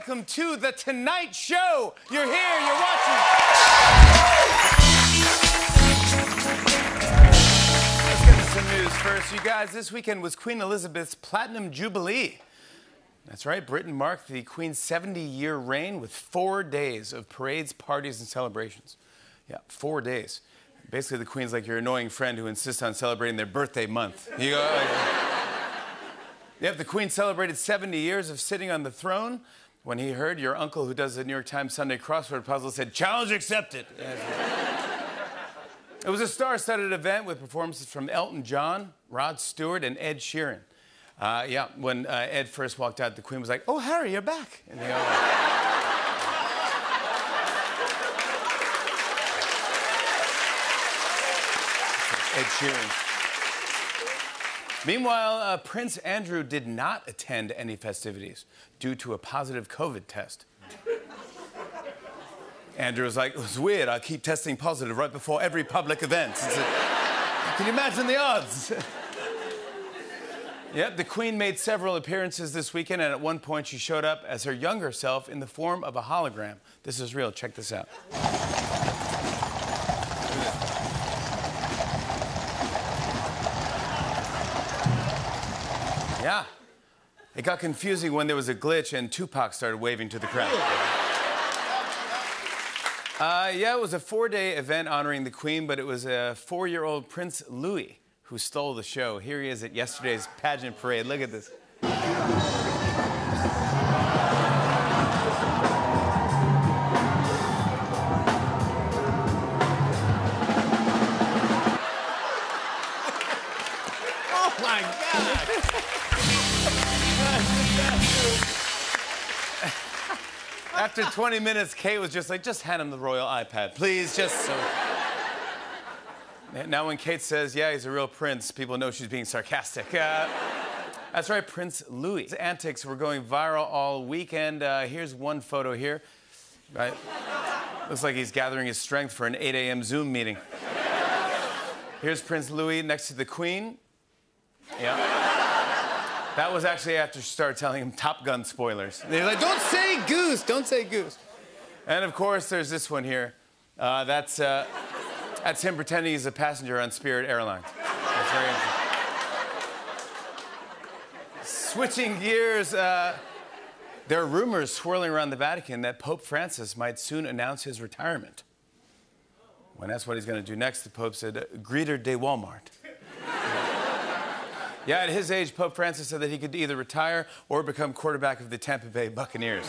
welcome to The Tonight Show. You're here, you're watching. Let's get some news first. You guys, this weekend was Queen Elizabeth's Platinum Jubilee. That's right, Britain marked the Queen's 70 year reign with four days of parades, parties, and celebrations. Yeah, four days. Basically, the Queen's like your annoying friend who insists on celebrating their birthday month. You go, like, Yep, the Queen celebrated 70 years of sitting on the throne when he heard your uncle, who does the New York Times Sunday crossword puzzle, said, Challenge accepted. it was a star studded event with performances from Elton John, Rod Stewart, and Ed Sheeran. Uh, yeah, when uh, Ed first walked out, the Queen was like, Oh, Harry, you're back. And they all Ed Sheeran. Meanwhile, uh, Prince Andrew did not attend any festivities due to a positive COVID test. Andrew was like, it was weird. I keep testing positive right before every public event. Can you imagine the odds? yep, the Queen made several appearances this weekend, and at one point she showed up as her younger self in the form of a hologram. This is real. Check this out. Yeah. It got confusing when there was a glitch and Tupac started waving to the crowd. Uh, yeah, it was a four day event honoring the Queen, but it was a four year old Prince Louis who stole the show. Here he is at yesterday's pageant parade. Look at this. After 20 minutes, Kate was just like, just hand him the royal iPad, please, just so. Now, when Kate says, yeah, he's a real prince, people know she's being sarcastic. Uh, that's right, Prince Louis. His antics were going viral all weekend. Uh, here's one photo here. Right? Looks like he's gathering his strength for an 8 a.m. Zoom meeting. Here's Prince Louis next to the Queen. Yeah. That was actually after she started telling him Top Gun spoilers. They're like, don't say goose, don't say goose. And of course, there's this one here. Uh, that's, uh, that's him pretending he's a passenger on Spirit Airlines. That's very interesting. Switching gears, uh, there are rumors swirling around the Vatican that Pope Francis might soon announce his retirement. When asked what he's going to do next, the Pope said, Greeter de Walmart. Yeah, at his age, Pope Francis said that he could either retire or become quarterback of the Tampa Bay Buccaneers.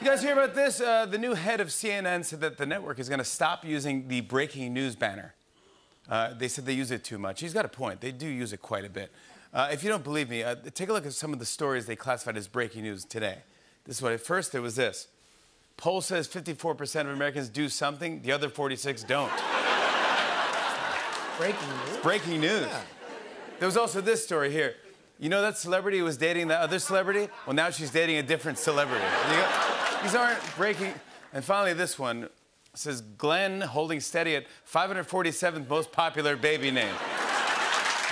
you guys hear about this? Uh, the new head of CNN said that the network is going to stop using the breaking news banner. Uh, they said they use it too much. He's got a point. They do use it quite a bit. Uh, if you don't believe me, uh, take a look at some of the stories they classified as breaking news today. This is what at first there was this. Poll says 54% of Americans do something, the other 46 don't. Breaking news. Breaking news. Yeah. There was also this story here. You know that celebrity was dating that other celebrity? Well, now she's dating a different celebrity. These aren't breaking. And finally, this one says Glenn holding steady at 547th most popular baby name.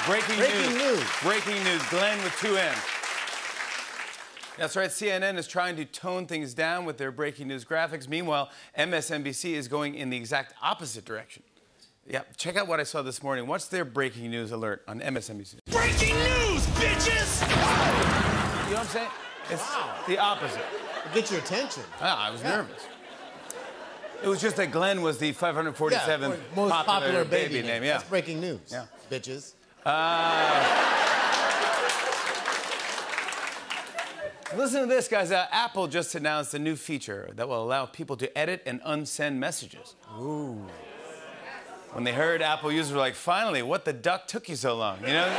Breaking, Breaking news. Breaking news. Glenn with two N's. That's right. CNN is trying to tone things down with their breaking news graphics. Meanwhile, MSNBC is going in the exact opposite direction. Yeah, check out what I saw this morning. What's their breaking news alert on MSNBC? Breaking news, bitches! You know what I'm saying? It's Wow. the opposite. It Get your attention. Ah, I was Yeah. nervous. It was just that Glenn was the 547th Yeah, most popular, baby, name. Yeah. That's breaking news. Yeah. Bitches. Listen to this, guys. Uh, Apple just announced a new feature that will allow people to edit and unsend messages. Ooh. When they heard Apple users were like, finally, what the duck took you so long? You know?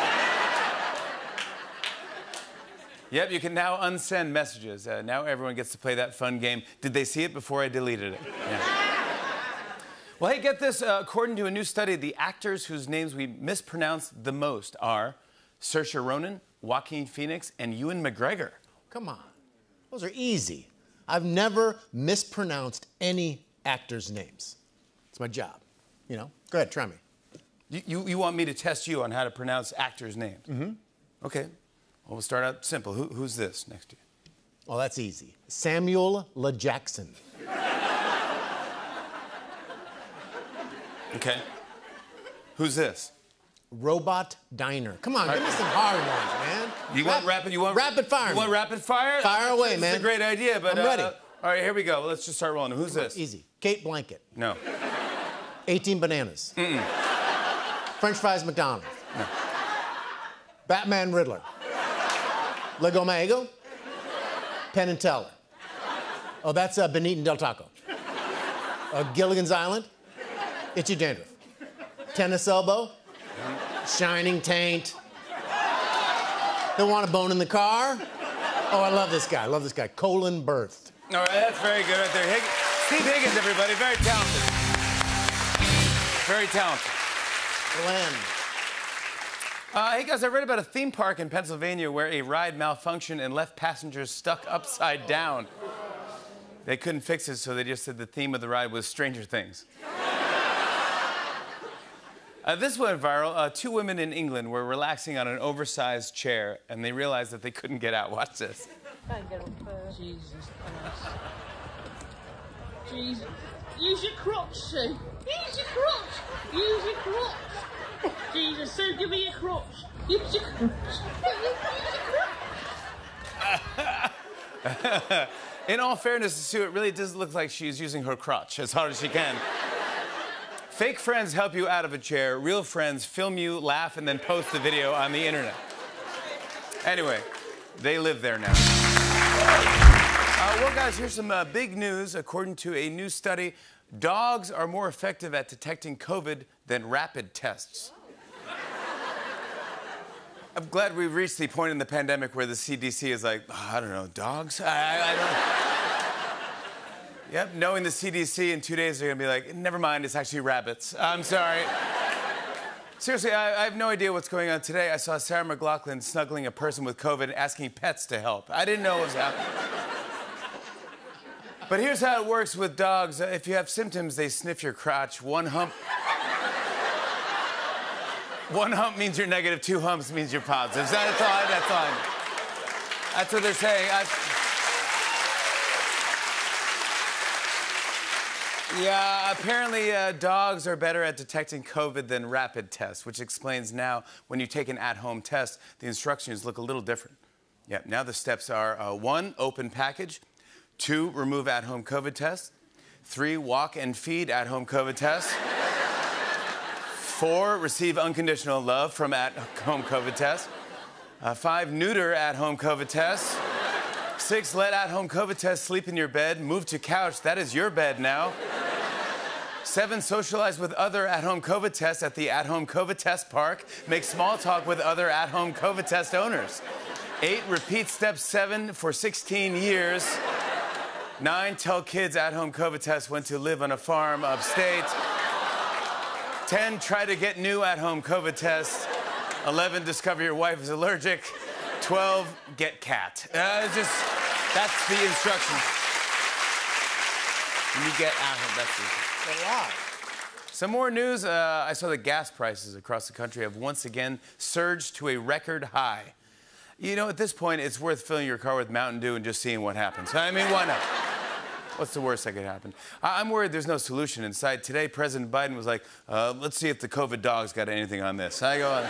yep, you can now unsend messages. Uh, now everyone gets to play that fun game. Did they see it before I deleted it? Yeah. well, hey, get this. Uh, according to a new study, the actors whose names we mispronounce the most are Saoirse Ronan, Joaquin Phoenix, and Ewan McGregor. Come on. Those are easy. I've never mispronounced any actors' names. It's my job. You know? Go ahead, try me. You, you, want me to test you on how to pronounce actors' names? Mm-hmm. Okay. Well, we'll start out simple. Who, who's this next to you? Oh, that's easy. Samuel L. Jackson. Okay. Who's this? Robot Diner. Come on, give me some hard ones, man. You want rapid? You want rapid fire? You want rapid fire? Fire away, man. It's man. a great idea, but I'm ready. uh, all right, here we go. Let's just start rolling. Who's this? Easy. Kate Blanket. No. 18 bananas. French fries McDonald's. Batman Riddler. Lego Mago. Penn and Teller. Oh, that's uh, Benito del Taco. Uh, Gilligan's Island. Itchy Dandruff. Tennis Elbow. Shining Taint. They want a bone in the car. Oh, I love this guy. I love this guy. Colin Birth. All right, that's very good right there. Hig- Steve Higgins, everybody, very talented. Very talented. Glenn. Uh, hey guys, I read about a theme park in Pennsylvania where a ride malfunctioned and left passengers stuck upside down. They couldn't fix it, so they just said the theme of the ride was Stranger Things. Uh, this went viral. Uh, two women in England were relaxing on an oversized chair, and they realized that they couldn't get out. Watch this. Jesus Christ. Jesus. Use your crotch, Sue. Use your crotch. Use your crotch. Jesus, Sue, give me your crotch. Use your crotch. Use your crotch. In all fairness to Sue, it really does look like she's using her crotch as hard as she can. Fake friends help you out of a chair. Real friends film you, laugh, and then post the video on the internet. Anyway, they live there now. Uh, well, guys, here's some uh, big news. According to a new study, dogs are more effective at detecting COVID than rapid tests. I'm glad we've reached the point in the pandemic where the CDC is like, "Oh, I don't know, dogs? I, I, I don't. Yep, knowing the CDC in two days, they're gonna be like, never mind, it's actually rabbits. I'm sorry. Seriously, I, I have no idea what's going on today. I saw Sarah McLachlan snuggling a person with COVID and asking pets to help. I didn't know what was happening. But here's how it works with dogs. Uh, If you have symptoms, they sniff your crotch. One hump. One hump means you're negative, two humps means you're positive. That's all, that's all. That's what they're saying. I- Yeah, apparently uh, dogs are better at detecting COVID than rapid tests, which explains now when you take an at home test, the instructions look a little different. Yeah, now the steps are uh, one, open package, two, remove at home COVID test, three, walk and feed at home COVID test, four, receive unconditional love from at home COVID test, uh, five, neuter at home COVID test. Six, let at home COVID test sleep in your bed. Move to couch. That is your bed now. Seven, socialize with other at home COVID tests at the at home COVID test park. Make small talk with other at home COVID test owners. Eight, repeat step seven for 16 years. Nine, tell kids at home COVID test when to live on a farm upstate. 10, try to get new at home COVID tests. 11, discover your wife is allergic. 12, get cat. Uh, just, that's the instructions. When you get at home, that's the A lot. some more news. Uh, I saw that gas prices across the country have once again surged to a record high. You know, at this point, it's worth filling your car with Mountain Dew and just seeing what happens. I mean, why not? What's the worst that could happen? I- I'm worried there's no solution in sight. Today, President Biden was like, uh, let's see if the COVID dog's got anything on this. I go,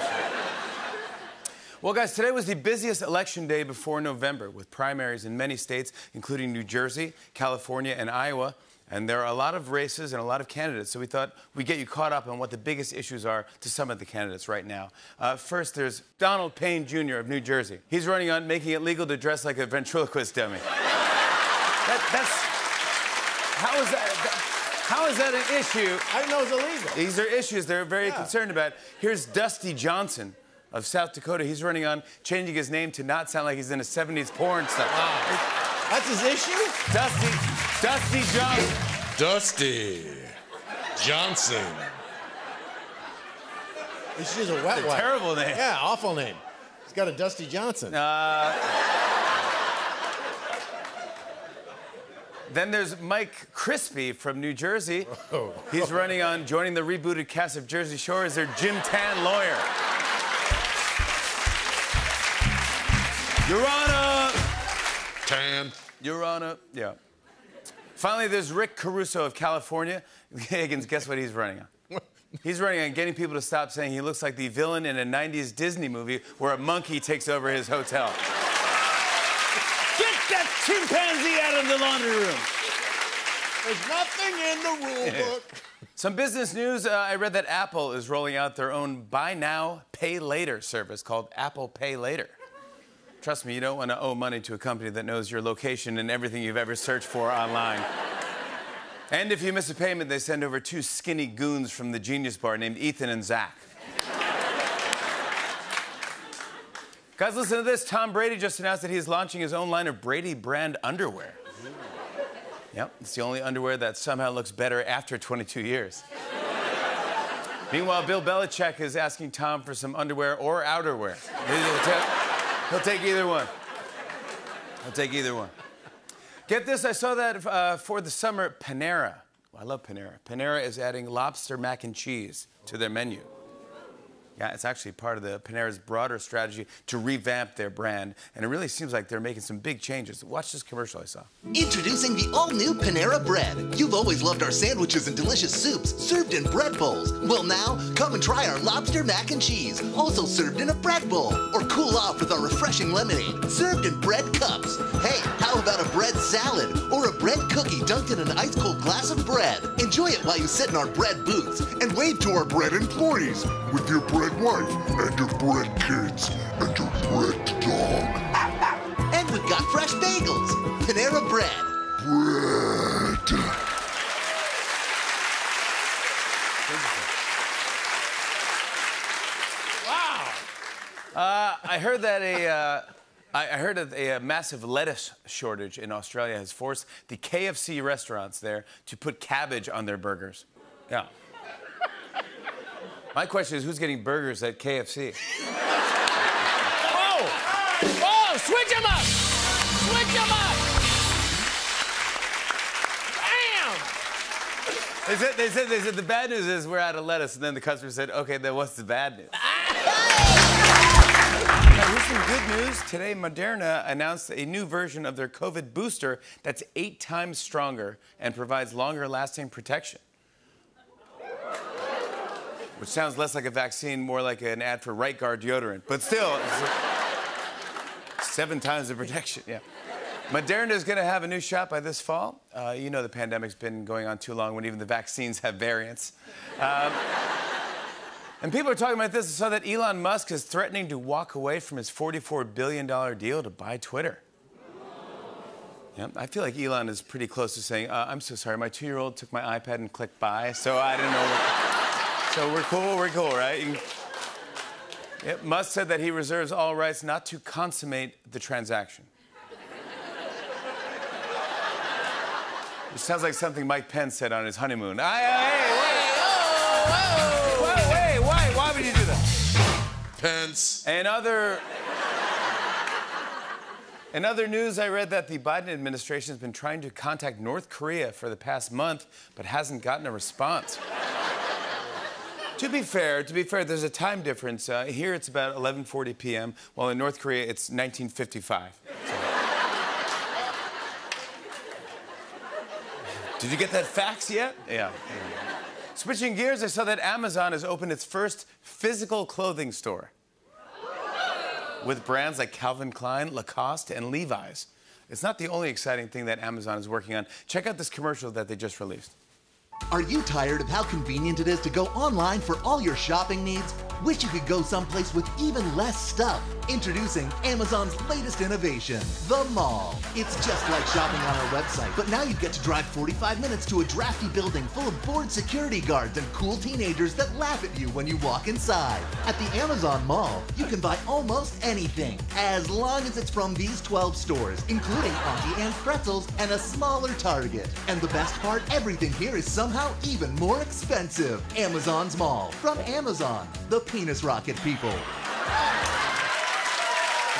well, guys, today was the busiest election day before November with primaries in many states, including New Jersey, California, and Iowa. And there are a lot of races and a lot of candidates, so we thought we'd get you caught up on what the biggest issues are to some of the candidates right now. Uh, first, there's Donald Payne Jr. of New Jersey. He's running on making it legal to dress like a ventriloquist dummy. That, that's how is that? How is that an issue? I didn't know it was illegal. These are issues they're very Yeah. concerned about. Here's Dusty Johnson of South Dakota. He's running on changing his name to not sound like he's in a 70s porn star. That's his issue? Dusty, Dusty Johnson. Dusty Johnson. He should use a wet wipe. Terrible name. Yeah, awful name. He's got a Dusty Johnson. Uh, Then there's Mike Crispi from New Jersey. Oh. He's running on joining the rebooted cast of Jersey Shore as their gym Tan lawyer. Your Honor. Tan. Your Honor. Yeah. Finally, there's Rick Caruso of California. Higgins, guess what he's running on? He's running on getting people to stop saying he looks like the villain in a 90s Disney movie where a monkey takes over his hotel. Get that chimpanzee out of the laundry room. There's nothing in the rule book. Some business news. Uh, I read that Apple is rolling out their own buy now, pay later service called Apple Pay Later. Trust me, you don't want to owe money to a company that knows your location and everything you've ever searched for online. and if you miss a payment, they send over two skinny goons from the Genius Bar named Ethan and Zach. Guys, listen to this. Tom Brady just announced that he's launching his own line of Brady brand underwear. Yep, it's the only underwear that somehow looks better after 22 years. Meanwhile, Bill Belichick is asking Tom for some underwear or outerwear. He'll take either one. He'll take either one. Get this, I saw that uh, for the summer, Panera. I love Panera. Panera is adding lobster mac and cheese to their menu. Yeah, it's actually part of the Panera's broader strategy to revamp their brand, and it really seems like they're making some big changes. Watch this commercial I saw. Introducing the all-new Panera Bread. You've always loved our sandwiches and delicious soups served in bread bowls. Well now, come and try our lobster mac and cheese, also served in a bread bowl. Or cool off with our refreshing lemonade, served in bread cups. Hey, how about a bread salad or a bread cookie dunked in an ice-cold glass of bread? Enjoy it while you sit in our bread booths and wave to our bread employees with your bread wife and your bread kids and your bread dog. And we've got fresh bagels. Panera Bread. Bread. Uh, I heard that a. Uh, I I heard that a, a massive lettuce shortage in Australia has forced the KFC restaurants there to put cabbage on their burgers. Yeah. My question is, who's getting burgers at KFC? Oh! Oh! Switch them up! Switch them up! Damn! They said, they said, they said the bad news is we're out of lettuce, and then the customer said, okay, then what's the bad news? Now, here's some good news. Today, Moderna announced a new version of their COVID booster that's eight times stronger and provides longer lasting protection. Which sounds less like a vaccine, more like an ad for Right Guard deodorant. But still, seven times the protection, yeah. Moderna is going to have a new shot by this fall. Uh, you know the pandemic's been going on too long when even the vaccines have variants. Um, and people are talking about this. I saw that Elon Musk is threatening to walk away from his $44 billion deal to buy Twitter. Yeah, I feel like Elon is pretty close to saying, uh, I'm so sorry, my two year old took my iPad and clicked buy, so I didn't know. What... so we're cool, we're cool, right? Can- Yep, Musk said that he reserves all rights not to consummate the transaction. Which sounds like something Mike Pence said on his honeymoon. I, I- hey, wait, whoa, wait, why, why would you do that? Pence. And other. In other news, I read that the Biden administration has been trying to contact North Korea for the past month, but hasn't gotten a response. To be fair, to be fair, there's a time difference. Uh, here it's about 11:40 p.m., while in North Korea it's 1955. So- Did you get that fax yet? Yeah. Switching gears, I saw that Amazon has opened its first physical clothing store with brands like Calvin Klein, Lacoste, and Levi's. It's not the only exciting thing that Amazon is working on. Check out this commercial that they just released. Are you tired of how convenient it is to go online for all your shopping needs? Wish you could go someplace with even less stuff? Introducing Amazon's latest innovation, the Mall. It's just like shopping on our website, but now you get to drive 45 minutes to a drafty building full of bored security guards and cool teenagers that laugh at you when you walk inside. At the Amazon Mall, you can buy almost anything, as long as it's from these 12 stores, including Auntie Anne's pretzels and a smaller Target. And the best part, everything here is somehow even more expensive. Amazon's Mall. From Amazon, the penis rocket people. Is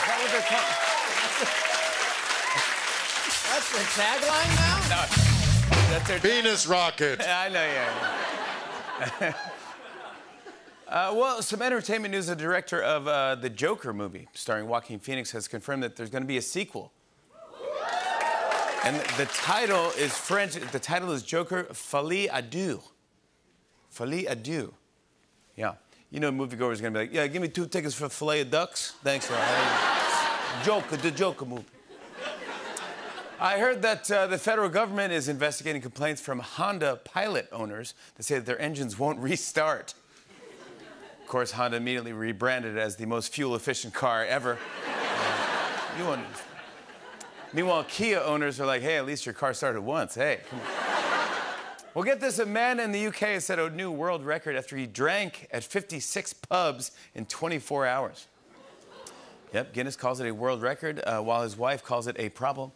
that what they're called? That's the tagline now? No. That's their. Penis rocket. I know, yeah. yeah. Uh, well, some entertainment news. The director of uh, the Joker movie, starring Joaquin Phoenix, has confirmed that there's going to be a sequel. And the title is French. The title is Joker Folie Deux. Folie. Yeah. You know, moviegoers are going to be like, yeah, give me two tickets for filet of ducks. Thanks, sir. Joker, the Joker movie. I heard that uh, the federal government is investigating complaints from Honda Pilot owners that say that their engines won't restart. Of course, Honda immediately rebranded it as the most fuel efficient car ever. You understand. Meanwhile, Kia owners are like, hey, at least your car started once. Hey. Well, get this a man in the UK has set a new world record after he drank at 56 pubs in 24 hours. Yep, Guinness calls it a world record, uh, while his wife calls it a problem.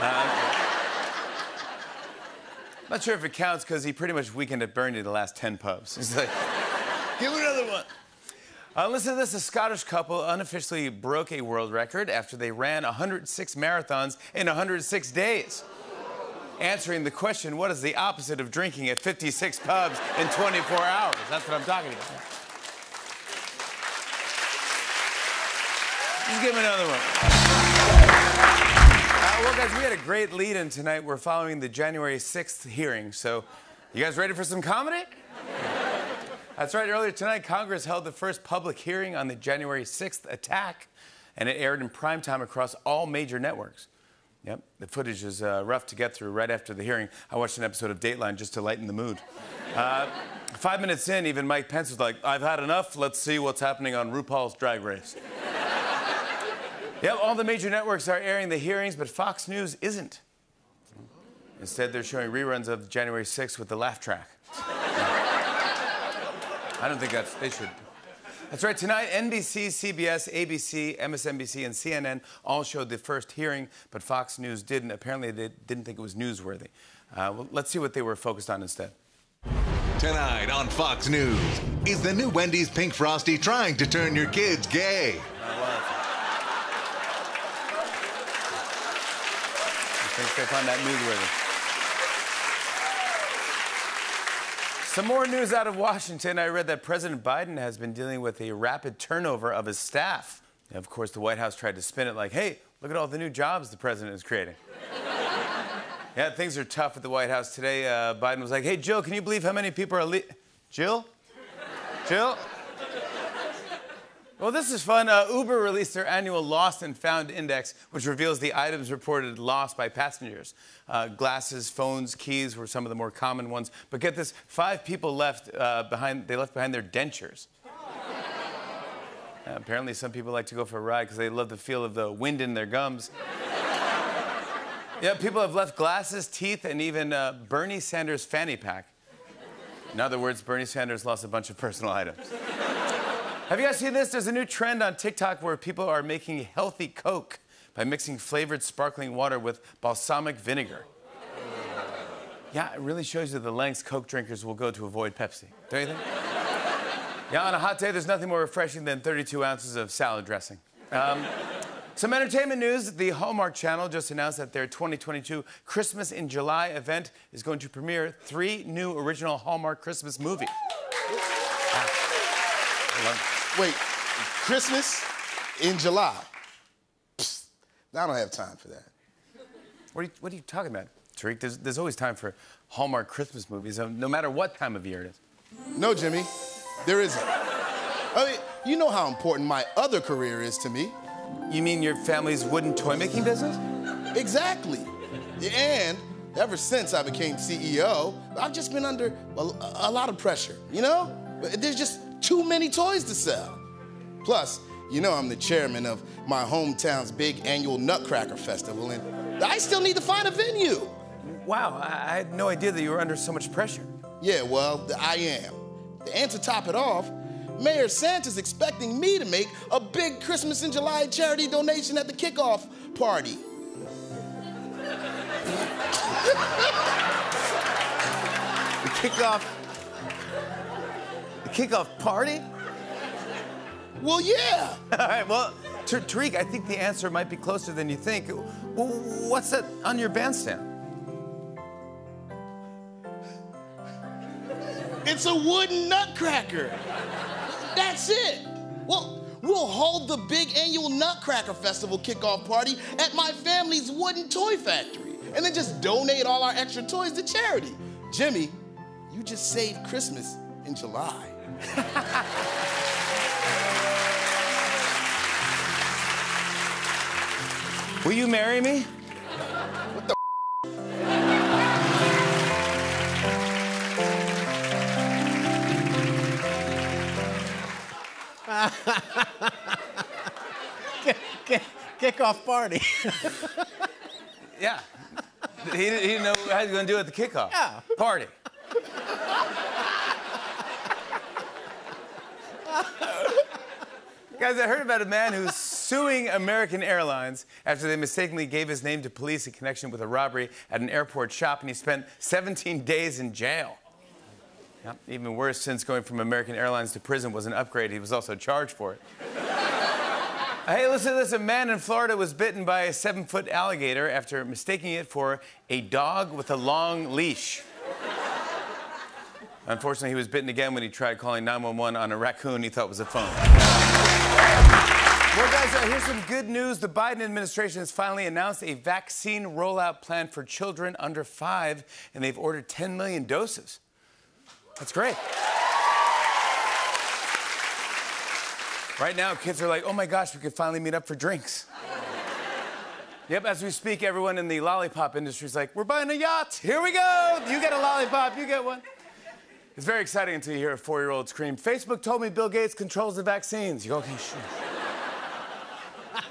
Uh, not sure if it counts because he pretty much weekend at Bernie the last 10 pubs. He's like, give me another one. Uh, listen to this a Scottish couple unofficially broke a world record after they ran 106 marathons in 106 days. Answering the question, what is the opposite of drinking at 56 pubs in 24 hours? That's what I'm talking about. Just give me another one. Uh, well, guys, we had a great lead in tonight. We're following the January 6th hearing. So, you guys ready for some comedy? That's right. Earlier tonight, Congress held the first public hearing on the January 6th attack, and it aired in prime time across all major networks. Yep, the footage is uh, rough to get through. Right after the hearing, I watched an episode of Dateline just to lighten the mood. Uh, five minutes in, even Mike Pence was like, I've had enough. Let's see what's happening on RuPaul's Drag Race. Yep, all the major networks are airing the hearings, but Fox News isn't. Instead, they're showing reruns of January 6th with the laugh track. I don't think that's, they should. That's right, tonight, NBC, CBS, ABC, MSNBC, and CNN all showed the first hearing, but Fox News didn't. Apparently, they didn't think it was newsworthy. Uh, well, let's see what they were focused on instead. Tonight on Fox News, is the new Wendy's Pink Frosty trying to turn your kids gay? Thanks they find that newsworthy. Some more news out of Washington. I read that President Biden has been dealing with a rapid turnover of his staff. And of course, the White House tried to spin it like, hey, look at all the new jobs the president is creating. yeah, things are tough at the White House today. Uh, Biden was like, hey, Jill, can you believe how many people are le- Jill? Jill? Well, this is fun. Uh, Uber released their annual Lost and Found Index, which reveals the items reported lost by passengers. Uh, glasses, phones, keys were some of the more common ones. But get this: five people left uh, behind. They left behind their dentures. Uh, apparently, some people like to go for a ride because they love the feel of the wind in their gums. yeah, people have left glasses, teeth, and even uh, Bernie Sanders' fanny pack. In other words, Bernie Sanders lost a bunch of personal items. Have you guys seen this? There's a new trend on TikTok where people are making healthy Coke by mixing flavored sparkling water with balsamic vinegar. Yeah, it really shows you the lengths Coke drinkers will go to avoid Pepsi. Don't you think? yeah, on a hot day, there's nothing more refreshing than 32 ounces of salad dressing. Um, some entertainment news. The Hallmark Channel just announced that their 2022 Christmas in July event is going to premiere three new original Hallmark Christmas movies. Wait, Christmas in July? Psst, I don't have time for that. What are you, what are you talking about, Tariq? There's, there's always time for Hallmark Christmas movies, no matter what time of year it is. No, Jimmy, there isn't. I mean, you know how important my other career is to me. You mean your family's wooden toy making business? Exactly. And ever since I became CEO, I've just been under a, a lot of pressure, you know? There's just too many toys to sell. Plus, you know I'm the chairman of my hometown's big annual Nutcracker Festival, and I still need to find a venue. Wow, I, had no idea that you were under so much pressure. Yeah, well, I am. And to top it off, Mayor Santa's expecting me to make a big Christmas in July charity donation at the kickoff party. the kickoff kickoff party? Well, yeah. All right, well, Tariq, I think the answer might be closer than you think. What's that on your bandstand? It's a wooden nutcracker. That's it. Well, we'll hold the big annual Nutcracker Festival kickoff party at my family's wooden toy factory and then just donate all our extra toys to charity. Jimmy, you just saved Christmas in July. Will you marry me? What the? Kick, kick, kickoff party. Yeah. He, didn't- he didn't know how he was going to do it at the kickoff. Yeah. Party. Guys, I heard about a man who's suing American Airlines after they mistakenly gave his name to police in connection with a robbery at an airport shop, and he spent 17 days in jail. Yep. Even worse, since going from American Airlines to prison was an upgrade, he was also charged for it. Hey, listen to this. A man in Florida was bitten by a seven foot alligator after mistaking it for a dog with a long leash. Unfortunately, he was bitten again when he tried calling 911 on a raccoon he thought was a phone. Well, guys, uh, here's some good news. The Biden administration has finally announced a vaccine rollout plan for children under five, and they've ordered 10 million doses. That's great. Right now, kids are like, oh my gosh, we could finally meet up for drinks. yep, as we speak, everyone in the lollipop industry is like, we're buying a yacht. Here we go. You get a lollipop, you get one. It's very exciting until you hear a four year old scream, Facebook told me Bill Gates controls the vaccines. You go, okay, sure.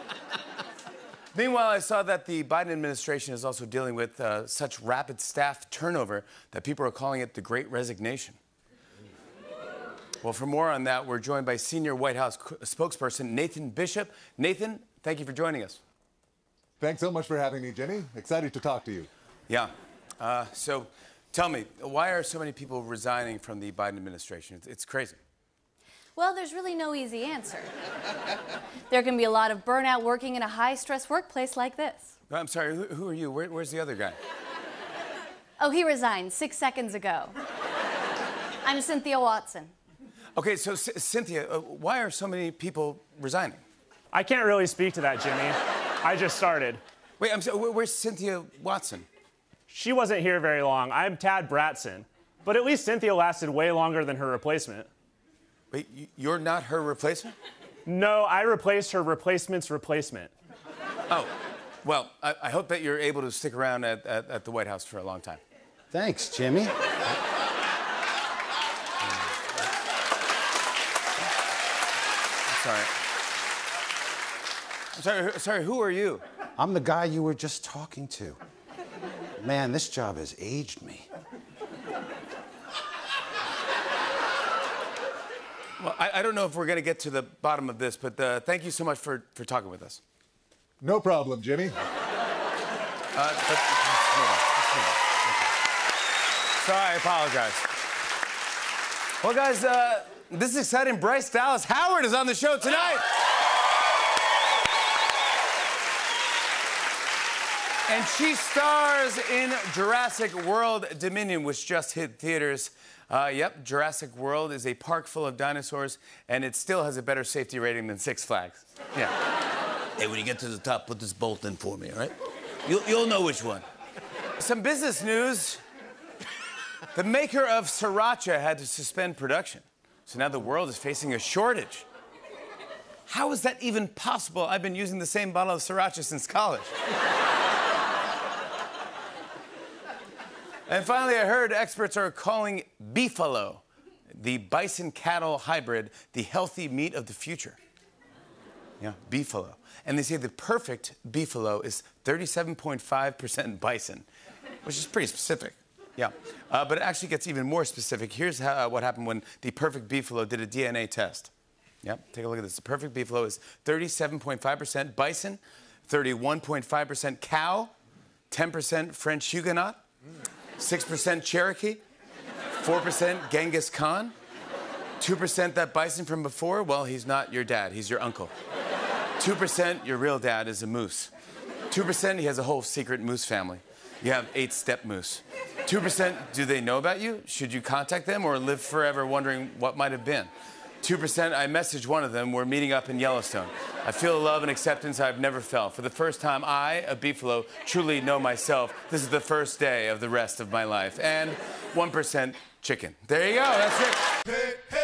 Meanwhile, I saw that the Biden administration is also dealing with uh, such rapid staff turnover that people are calling it the Great Resignation. Well, for more on that, we're joined by senior White House spokesperson Nathan Bishop. Nathan, thank you for joining us. Thanks so much for having me, Jenny. Excited to talk to you. Yeah. Uh, so tell me, why are so many people resigning from the Biden administration? It's, it's crazy. Well, there's really no easy answer. there can be a lot of burnout working in a high stress workplace like this. I'm sorry, who, who are you? Where, where's the other guy? Oh, he resigned six seconds ago. I'm Cynthia Watson. Okay, so C- Cynthia, uh, why are so many people resigning? I can't really speak to that, Jimmy. I just started. Wait, I'm sorry, where's Cynthia Watson? She wasn't here very long. I'm Tad Bratson. But at least Cynthia lasted way longer than her replacement. Wait, you're not her replacement? No, I replaced her replacement's replacement. Oh, well, I, I hope that you're able to stick around at, at, at the White House for a long time. Thanks, Jimmy. Sorry. I'm sorry, sorry, who are you? I'm the guy you were just talking to. Man, this job has aged me. Well, I, I don't know if we're going to get to the bottom of this, but uh, thank you so much for, for talking with us. No problem, Jimmy. Uh, but, hold on, hold on. Sorry, I apologize. Well, guys, uh, this is exciting. Bryce Dallas Howard is on the show tonight. And she stars in Jurassic World Dominion, which just hit theaters. Uh, yep, Jurassic World is a park full of dinosaurs, and it still has a better safety rating than Six Flags. Yeah. Hey, when you get to the top, put this bolt in for me, all right? You'll, you'll know which one. Some business news. The maker of Sriracha had to suspend production. So now the world is facing a shortage. How is that even possible? I've been using the same bottle of Sriracha since college. And finally, I heard experts are calling Beefalo, the bison cattle hybrid, the healthy meat of the future. Yeah, beefalo. And they say the perfect beefalo is 37.5% bison, which is pretty specific. Yeah. Uh, but it actually gets even more specific. Here's how, what happened when the perfect beefalo did a DNA test. Yep, take a look at this. The perfect beefalo is 37.5% bison, 31.5% cow, 10% French Huguenot, 6% Cherokee, 4% Genghis Khan, 2% that bison from before, well, he's not your dad, he's your uncle. 2% your real dad is a moose. 2% he has a whole secret moose family. You have eight step moose. 2% do they know about you? Should you contact them or live forever wondering what might have been? 2%, I messaged one of them. We're meeting up in Yellowstone. I feel a love and acceptance I've never felt. For the first time, I, a beefalo, truly know myself. This is the first day of the rest of my life. And 1% chicken. There you go. That's it.